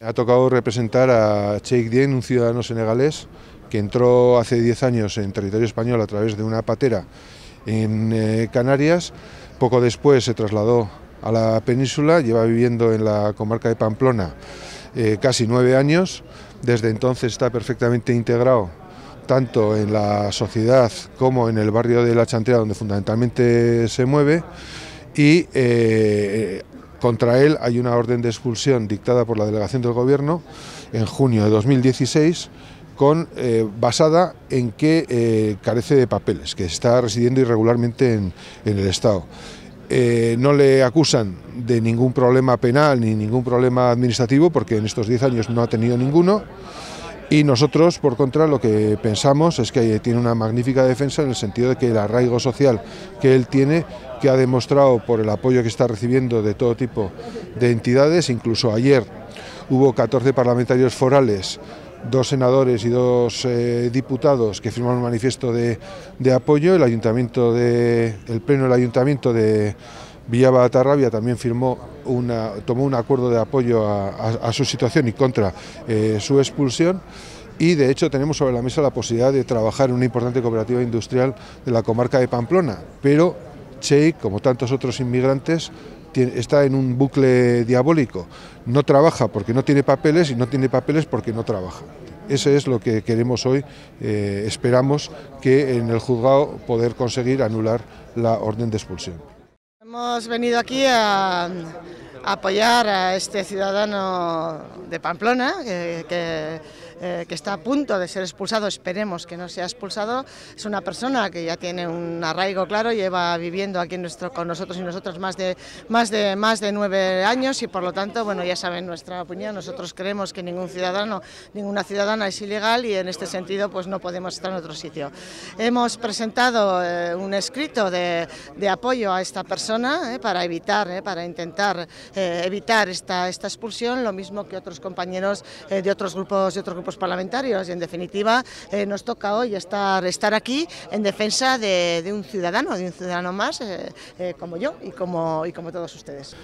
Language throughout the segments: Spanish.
ha tocado representar a Sheikh Dien, un ciudadano senegalés que entró hace 10 años en territorio español a través de una patera en eh, Canarias. Poco después se trasladó a la península, lleva viviendo en la comarca de Pamplona eh, casi nueve años. Desde entonces está perfectamente integrado tanto en la sociedad como en el barrio de La Chantera, donde fundamentalmente se mueve. Y eh, contra él hay una orden de expulsión dictada por la delegación del Gobierno en junio de 2016 con, eh, basada en que eh, carece de papeles, que está residiendo irregularmente en, el Estado. No le acusan de ningún problema penal ni ningún problema administrativo, porque en estos 10 años no ha tenido ninguno. Y nosotros, por contra, lo que pensamos es que tiene una magnífica defensa en el sentido de que el arraigo social que él tiene, que ha demostrado por el apoyo que está recibiendo de todo tipo de entidades, incluso ayer hubo 14 parlamentarios forales dos senadores y dos eh, diputados que firmaron un manifiesto de, apoyo. El ayuntamiento de, el pleno del ayuntamiento de Villaba Tarrabia también firmó una, tomó un acuerdo de apoyo a, su situación y contra eh, su expulsión. Y de hecho tenemos sobre la mesa la posibilidad de trabajar en una importante cooperativa industrial de la comarca de Pamplona, pero Cheik, como tantos otros inmigrantes, está en un bucle diabólico. No trabaja porque no tiene papeles y no tiene papeles porque no trabaja. Eso es lo que queremos hoy. Eh, esperamos que en el juzgado poder conseguir anular la orden de expulsión. Hemos venido aquí a, apoyar a este ciudadano de Pamplona que eh, que está a punto de ser expulsado, esperemos que no sea expulsado, es una persona que ya tiene un arraigo claro, lleva viviendo aquí nuestro, con nosotros y nosotros más de, más, de, más de nueve años y por lo tanto, bueno, ya saben nuestra opinión, nosotros creemos que ningún ciudadano, ninguna ciudadana es ilegal y en este sentido pues no podemos estar en otro sitio. Hemos presentado eh, un escrito de, de, apoyo a esta persona eh, para evitar, para intentar evitar esta, esta expulsión, lo mismo que otros compañeros de otros grupos, de otros grupos parlamentarios y en definitiva eh, nos toca hoy estar, estar aquí en defensa de, un ciudadano, de un ciudadano más eh, eh, como yo y como, y como todos ustedes.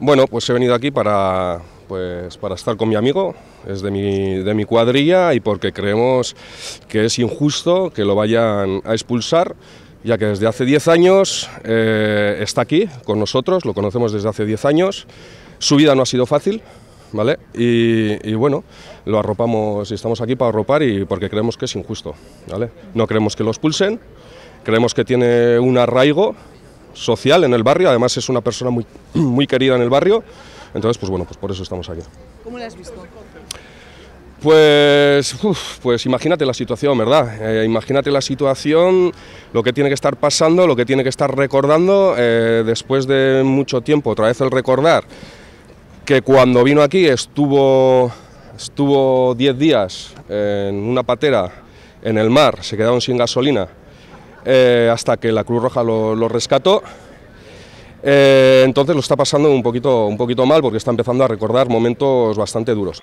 Bueno, pues he venido aquí para, pues, para estar con mi amigo, es de mi, de mi cuadrilla y porque creemos que es injusto que lo vayan a expulsar ya que desde hace 10 años está aquí con nosotros, lo conocemos desde hace 10 años. Su vida no ha sido fácil, ¿vale? Y, bueno, lo arropamos y estamos aquí para arropar y porque creemos que es injusto, ¿vale? No creemos que lo expulsen, creemos que tiene un arraigo social en el barrio, además es una persona muy, muy querida en el barrio, entonces pues bueno, pues por eso estamos aquí. ¿Cómo le has visto? Pues, pues imagínate la situación, ¿verdad? Eh, imagínate la situación, lo que tiene que estar pasando, lo que tiene que estar recordando, eh, después de mucho tiempo, otra vez el recordar que cuando vino aquí estuvo estuvo 10 días en una patera en el mar, se quedaron sin gasolina eh, hasta que la Cruz Roja lo, rescató. Eh, entonces lo está pasando un poquito, un poquito mal porque está empezando a recordar momentos bastante duros.